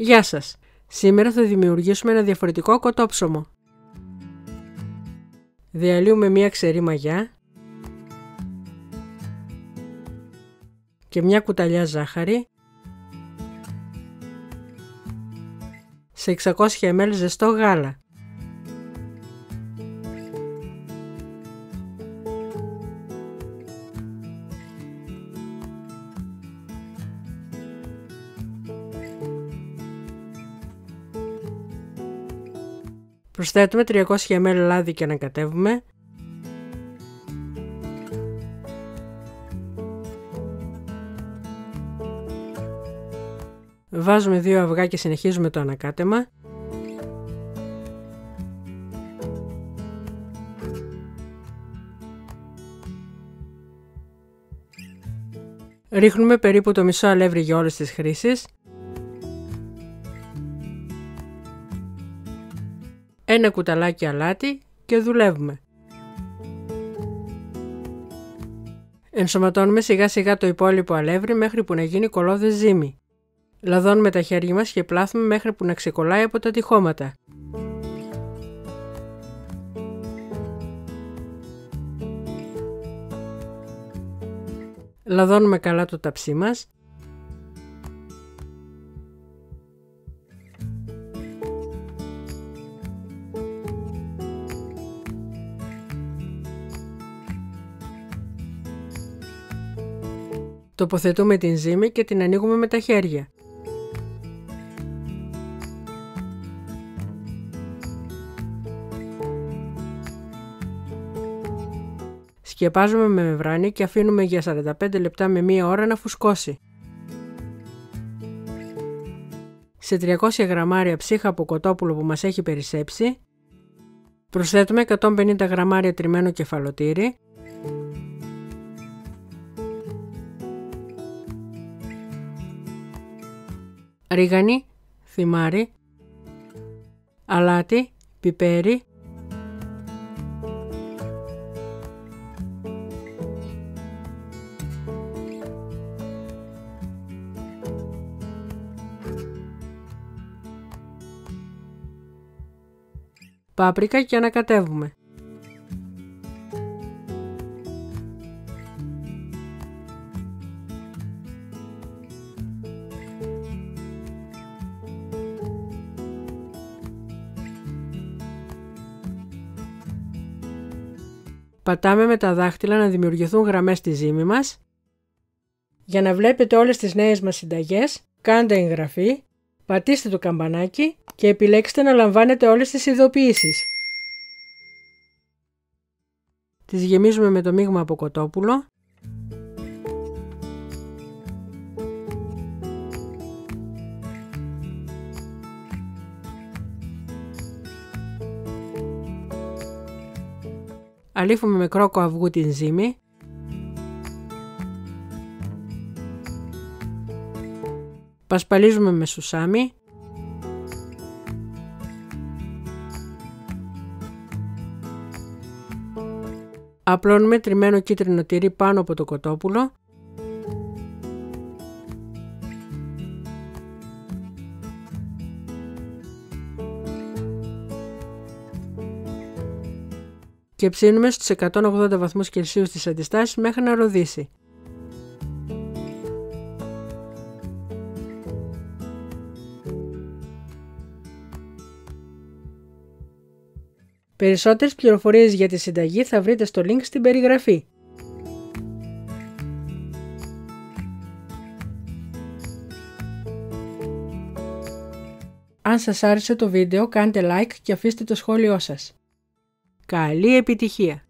Γεια σας! Σήμερα θα δημιουργήσουμε ένα διαφορετικό κοτόψωμο. Διαλύουμε μία ξερή μαγιά και μια κουταλιά ζάχαρη σε 600 ml ζεστό γάλα. Προσθέτουμε 300 ml λάδι και ανακατεύουμε. Βάζουμε δύο αυγά και συνεχίζουμε το ανακάτεμα. Ρίχνουμε περίπου το μισό αλεύρι για όλες τις χρήσεις. Ένα κουταλάκι αλάτι και δουλεύουμε. Ενσωματώνουμε σιγά σιγά το υπόλοιπο αλεύρι μέχρι που να γίνει κολόδες ζύμη. Λαδώνουμε τα χέρια μας και πλάθουμε μέχρι που να ξεκολλάει από τα τυχώματα. Λαδώνουμε καλά το ταψί μας Τοποθετούμε την ζύμη και την ανοίγουμε με τα χέρια. Σκεπάζουμε με μεμβράνη και αφήνουμε για 45 λεπτά με μία ώρα να φουσκώσει. Σε 300 γραμμάρια ψύχα από κοτόπουλο που μας έχει περισσέψει, προσθέτουμε 150 γραμμάρια τριμμένο κεφαλοτήρι, ρίγανη, θυμάρι, αλάτι, πιπέρι, πάπρικα και ανακατεύουμε. Πατάμε με τα δάχτυλα να δημιουργηθούν γραμμές στη ζύμη μας. Για να βλέπετε όλες τις νέες μας συνταγές, κάντε εγγραφή, πατήστε το καμπανάκι και επιλέξτε να λαμβάνετε όλες τις ειδοποιήσεις. Τις γεμίζουμε με το μείγμα από κοτόπουλο αλήφουμε με κρόκο αυγού την ζύμη, πασπαλίζουμε με σουσάμι, απλώνουμε τριμμένο κίτρινο τυρί πάνω από το κοτόπουλο και ψήνουμε στους 180 βαθμούς Κελσίου στις αντιστάσεις μέχρι να ροδίσει. Περισσότερες πληροφορίες για τη συνταγή θα βρείτε στο link στην περιγραφή. Αν σας άρεσε το βίντεο κάντε like και αφήστε το σχόλιο σας. Καλή επιτυχία!